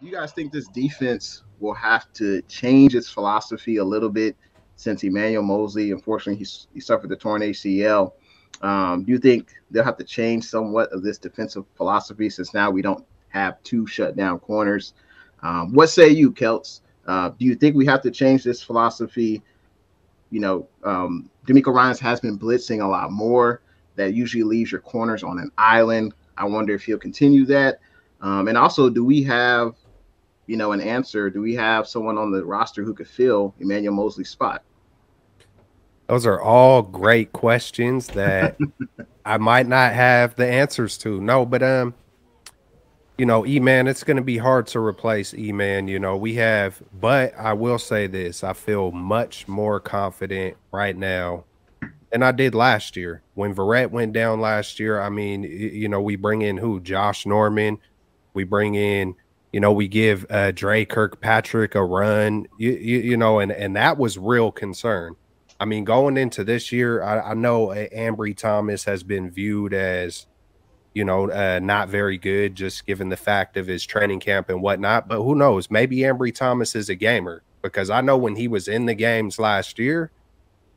you guys think this defense will have to change its philosophy a little bit since Emmanuel Moseley, unfortunately, he, he suffered the torn ACL. Um, do you think they'll have to change somewhat of this defensive philosophy since now we don't have two shutdown corners? Um, what say you, Celts? Uh, do you think we have to change this philosophy? You know, um, DeMeco Ryans has been blitzing a lot more. That usually leaves your corners on an island. I wonder if he'll continue that. Um, and also, do we have you know, an answer? Do we have someone on the roster who could fill Emmanuel Moseley's spot? Those are all great questions that I might not have the answers to. No, but um, you know, E Man, it's going to be hard to replace E Man. You know, we have, but I will say this: I feel much more confident right now than I did last year. When Verrett went down last year, I mean, you know, we bring in who? Josh Norman. We bring in you know, we give uh, Dre Kirkpatrick a run, you, you, you, know, and, and that was real concern. I mean, going into this year, I, I know Ambry Thomas has been viewed as, you know, uh, not very good, just given the fact of his training camp and whatnot. But who knows? Maybe Ambry Thomas is a gamer because I know when he was in the games last year,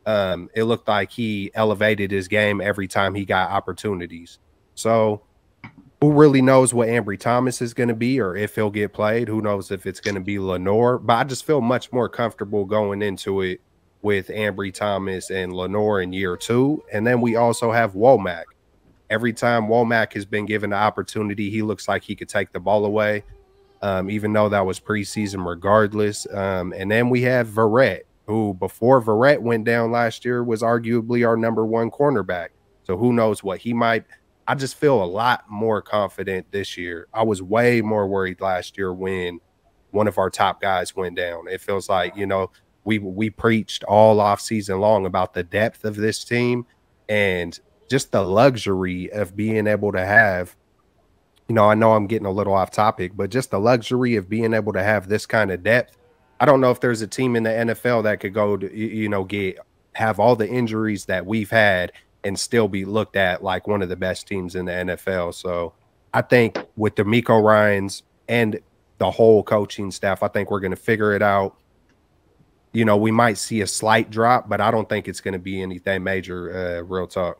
um, it looked like he elevated his game every time he got opportunities. So who really knows what Ambry Thomas is going to be or if he'll get played? Who knows if it's going to be Lenoir? But I just feel much more comfortable going into it with Ambry Thomas and Lenoir in year two. And then we also have Womack. Every time Womack has been given the opportunity, he looks like he could take the ball away, um, even though that was preseason regardless. Um, and then we have Verrett, who before Verrett went down last year was arguably our number one cornerback. So who knows what he might – I just feel a lot more confident this year. I was way more worried last year when one of our top guys went down. It feels like, you know, we we preached all off season long about the depth of this team and just the luxury of being able to have you know, I know I'm getting a little off topic, but just the luxury of being able to have this kind of depth. I don't know if there's a team in the NFL that could go to, you know, get have all the injuries that we've had and still be looked at like one of the best teams in the NFL. So I think with DeMeco Ryans and the whole coaching staff, I think we're going to figure it out. You know, we might see a slight drop, but I don't think it's going to be anything major. Uh, real talk.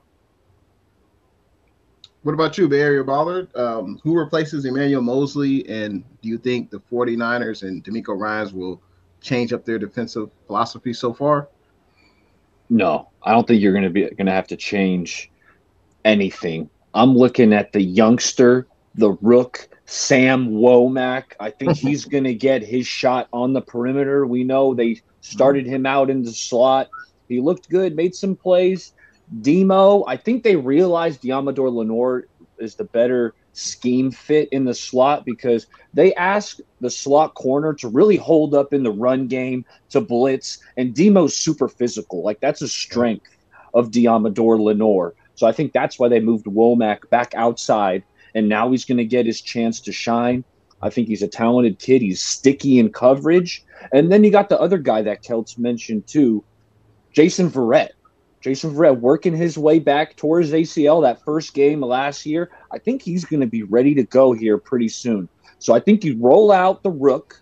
What about you, Bay Area Baller? Um, who replaces Emmanuel Moseley? And do you think the 49ers and DeMeco Ryans will change up their defensive philosophy so far? No, I don't think you're going to be going to have to change anything. I'm looking at the youngster, the rook, Sam Womack. I think he's going to get his shot on the perimeter. We know they started him out in the slot. He looked good, made some plays. Demo, I think they realized Deommodore Lenoir is the better scheme fit in the slot because they ask the slot corner to really hold up in the run game to blitz, and Demo's super physical. Like that's a strength of Deommodore Lenoir. So I think that's why they moved Womack back outside, and now he's going to get his chance to shine. I think he's a talented kid. He's sticky in coverage. And then you got the other guy that Celts mentioned too, Jason Verrett. Jason Verrett working his way back towards ACL that first game last year. I think he's going to be ready to go here pretty soon. So I think you roll out the rook,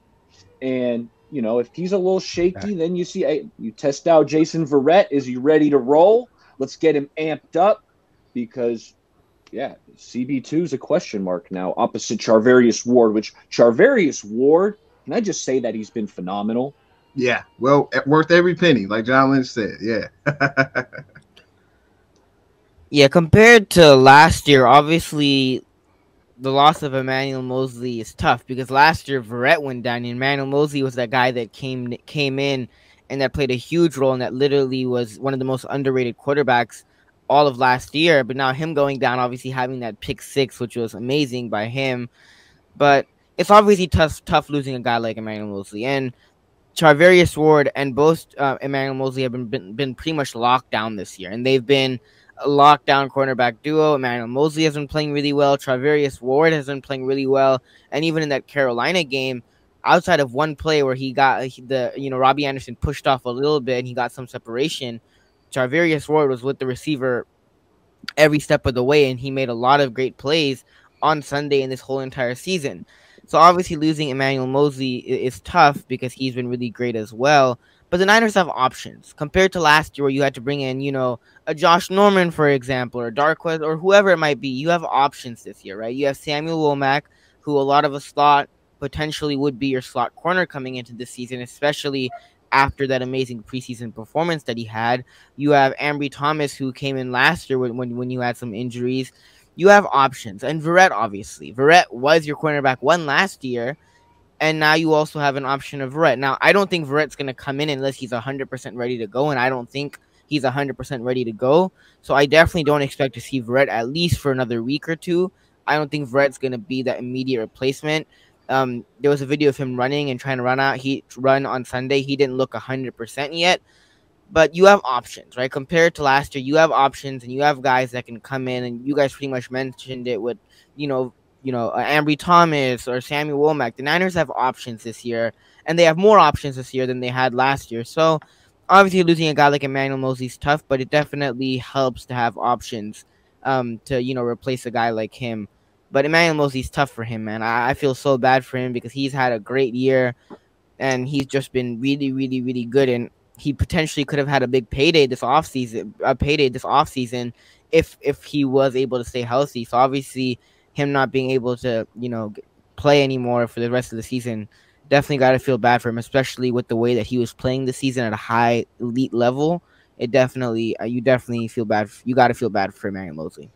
and you know if he's a little shaky, then you see hey, you test out Jason Verrett. Is he ready to roll? Let's get him amped up because yeah, CB two is a question mark now opposite Charvarius Ward. Which Charvarius Ward, can I just say that he's been phenomenal? Yeah, well, worth every penny, like John Lynch said. Yeah. yeah, compared to last year, obviously the loss of Emmanuel Moseley is tough because last year Verrett went down. And Emmanuel Moseley was that guy that came came in and that played a huge role and that literally was one of the most underrated quarterbacks all of last year. But now him going down, obviously having that pick six, which was amazing by him. But it's obviously tough tough losing a guy like Emmanuel Moseley. And Charvarius Ward and both uh, Emmanuel Moseley have been, been, been pretty much locked down this year, and they've been a lockdown cornerback duo. Emmanuel Moseley has been playing really well. Charvarius Ward has been playing really well, and even in that Carolina game, outside of one play where he got the you know Robbie Anderson pushed off a little bit and he got some separation, Charvarius Ward was with the receiver every step of the way, and he made a lot of great plays on Sunday in this whole entire season. So obviously losing Emmanuel Moseley is tough because he's been really great as well. But the Niners have options compared to last year, where you had to bring in, you know, a Josh Norman, for example, or Darqueze, or whoever it might be. You have options this year, right? You have Samuel Womack, who a lot of us thought potentially would be your slot corner coming into this season, especially after that amazing preseason performance that he had. You have Ambry Thomas, who came in last year when, when, when you had some injuries. You have options, and Verrett, obviously. Verrett was your cornerback one last year and now you also have an option of Verrett. Now, I don't think Verrett's going to come in unless he's 100% ready to go, and I don't think he's 100% ready to go. So I definitely don't expect to see Verrett at least for another week or two. I don't think Verrett's going to be that immediate replacement. Um, there was a video of him running and trying to run out. He run on Sunday. He didn't look 100% yet, but you have options, right? Compared to last year, you have options and you have guys that can come in, and you guys pretty much mentioned it with, you know, you know, uh, Ambry Thomas or Samuel Womack. The Niners have options this year, and they have more options this year than they had last year. So, obviously, losing a guy like Emmanuel Moseley is tough, but it definitely helps to have options um, to, you know, replace a guy like him. But Emmanuel Moseley's tough for him, man. I, I feel so bad for him because he's had a great year, and he's just been really, really, really good. And he potentially could have had a big payday this offseason, a payday this offseason if if he was able to stay healthy. So obviously him not being able to, you know, play anymore for the rest of the season, definitely got to feel bad for him, especially with the way that he was playing the season at a high elite level. It definitely, uh, you definitely feel bad. You got to feel bad for Emmanuel Moseley.